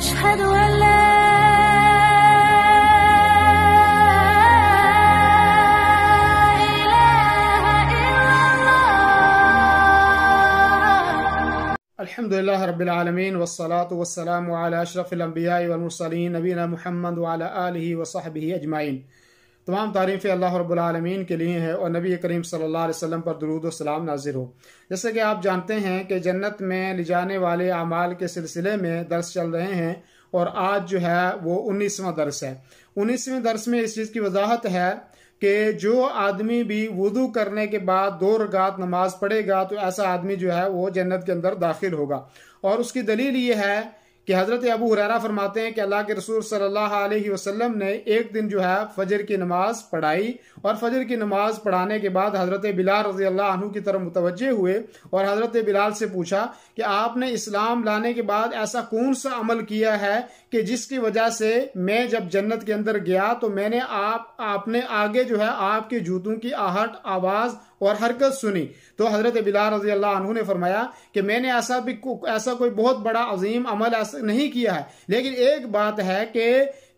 أشهد أن لا إله إلا الله. الحمد لله رب العالمين والصلاة والسلام على أشرف الأنبياء والمرسلين نبینا محمد وعلى آلہ وصحبہ اجمعین تمام تعریفیں اللہ رب العالمین کے لیے ہیں اور نبی کریم صلی اللہ علیہ وسلم پر درود و سلام نازل ہو۔ جیسے کہ آپ جانتے ہیں کہ جنت میں لے جانے والے اعمال کے سلسلے میں درس چل رہے ہیں اور آج جو ہے وہ انیسواں درس ہے۔ انیسویں درس میں اس چیز کی وضاحت ہے کہ جو آدمی بھی وضو کرنے کے بعد دو رکعت نماز پڑھے گا تو ایسا آدمی جو ہے وہ جنت کے اندر داخل ہوگا۔ اور اس کی دلیل یہ ہے کہ حضرت ابو حریرہ فرماتے ہیں کہ اللہ کے رسول صلی اللہ علیہ وسلم نے ایک دن جو ہے فجر کی نماز پڑھائی اور فجر کی نماز پڑھانے کے بعد حضرت بلال رضی اللہ عنہ کی طرف متوجہ ہوئے اور حضرت بلال سے پوچھا کہ آپ نے اسلام لانے کے بعد ایسا کون سا عمل کیا ہے کہ جس کی وجہ سے میں جب جنت کے اندر گیا تو میں نے آپ آپ نے آگے جو ہے آپ کے جوتوں کی آہٹ آواز اور حرکت سنی۔ تو حضرت بلال رضی اللہ عنہ نے فرمایا کہ میں نے ایسا بھی ایسا کوئی بہت بڑا عظیم عمل ایسا نہیں کیا ہے۔ لیکن ایک بات ہے کہ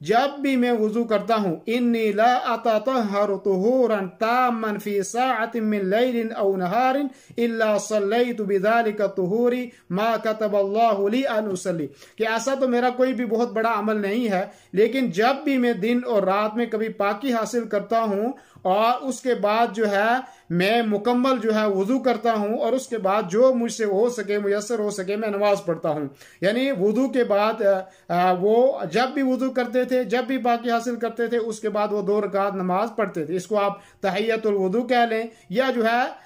جب بھی میں وضو کرتا ہوں، انی لا اتطہر طہورا تاما فی ساعت من لیل او نہار الا صلیت بذالک طہوری ما کتب اللہ لی ان اسلی کہ ایسا تو میرا کوئی بھی بہت بڑا عمل نہیں ہے، لیکن جب بھی میں دن اور رات میں کبھی پاکی حاصل کرتا ہوں اور اس کے بعد جو ہے میں مکمل جو ہے وضو کرتا ہوں اور اس کے بعد جو مجھ سے ہو سکے، میسر ہو سکے، میں نماز پڑھتا ہوں۔ یعنی وضو کے بعد وہ جب بھی وضو کرتے تھے، جب بھی باقی حاصل کرتے تھے، اس کے بعد وہ دو رکعت نماز پڑھتے تھے۔ اس کو آپ تحیت الوضو کہہ لیں یا جو ہے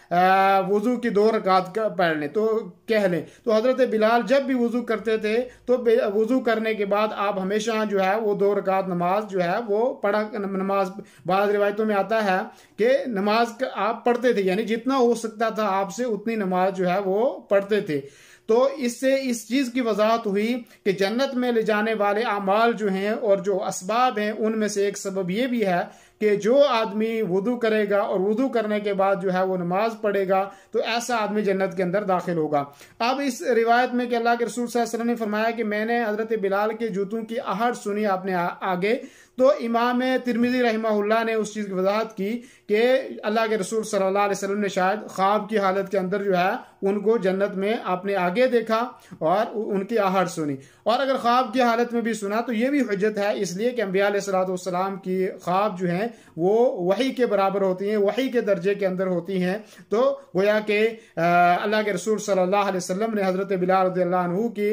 وضو کی دو رکعت پڑھ لیں۔ تو کہہ لیں۔ تو حضرت بلال جب بھی وضو کرتے تھے، تو وضو کرنے کے بعد آپ ہمیشہ جو ہے وہ دو رکعت نماز جو ہے وہ پڑھا، نماز بعض روایتوں میں آتا ہے ہے کہ نماز آپ پڑھتے تھے یعنی جتنا ہو سکتا تھا آپ سے اتنی نماز جو ہے وہ پڑھتے تھے۔ تو اس سے اس چیز کی وضاحت ہوئی کہ جنت میں لے جانے والے اعمال جو ہیں اور جو اسباب ہیں، ان میں سے ایک سبب یہ بھی ہے کہ جو آدمی وضو کرے گا اور وضو کرنے کے بعد جو ہے وہ نماز پڑھے گا، تو ایسا آدمی جنت کے اندر داخل ہوگا۔ اب اس روایت میں کہ اللہ کے رسول صلی اللہ علیہ وسلم نے فرمایا کہ میں نے حضرت بلال کے جوتوں کی آہٹ سنی آپ نے آگے۔ تو امام ترمیزی رحمہ اللہ نے اس چیز کی وضاحت کی کہ اللہ کے رسول صلی اللہ علیہ وسلم نے شاید خواب کی حالت کے اندر جو ہے ان کو جنت میں آپ نے آگے دیکھا اور ان کی آہٹ سنی۔ اور اگر خواب کی حالت میں بھی سنا تو یہ بھی حجت ہے اس لیے کہ انبیاء علیہ السلاۃ والسلام کی خواب جو ہیں وہ وہی کے برابر ہوتی ہیں وہی کے درجے کے اندر ہوتی ہیں۔ تو گویا کہ اللہ کے رسول صلی اللہ علیہ وسلم نے حضرت بلال رضی اللہ عنہ کی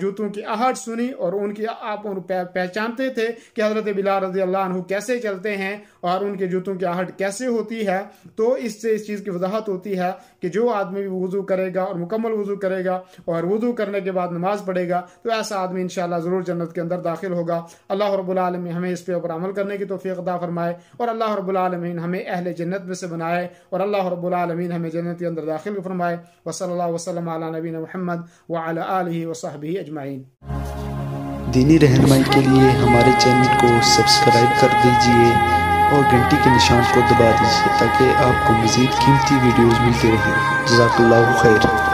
جوتوں کی آہٹ سنی اور ان کی آپ پہچانتے تھے کہ حضرت بلال رضی اللہ عنہ کیسے چلتے ہیں اور ان کے جوتوں کی آہٹ کیسے ہوتی ہے، تو اس سے اس چیز کی وضاحت ہوتی ہے کہ جو آدمی بھی وضو کرے گا اور مکمل وضو کرے گا اور وضو کرنے کے بعد نماز پڑھے گا، تو ایسا آدمی انشاءاللہ ضرور جنت کے اندر داخل ہوگا۔ اللہ رب العالمین ہمیں اس پہ اوپر عمل کرنے کی توفیق عطا فرمائے اور اللہ رب العالمین ہمیں اہل جنت میں سے بنائے اور اللہ رب العالمین ہمیں جنت کے اندر داخل فرمائے۔ وصلی اللہ وسلم علی نبینا محمد وعلی آلہ وصحبہ اجمعین۔ دینی رہنمائی کے لیے ہمارے چینل کو سبسکرائب کر دیجیے اور گھنٹی کے نشان کو دبا دیجیے تاکہ آپ کو مزید قیمتی ویڈیوز ملتے رہیں۔ جزاک اللہ خیر۔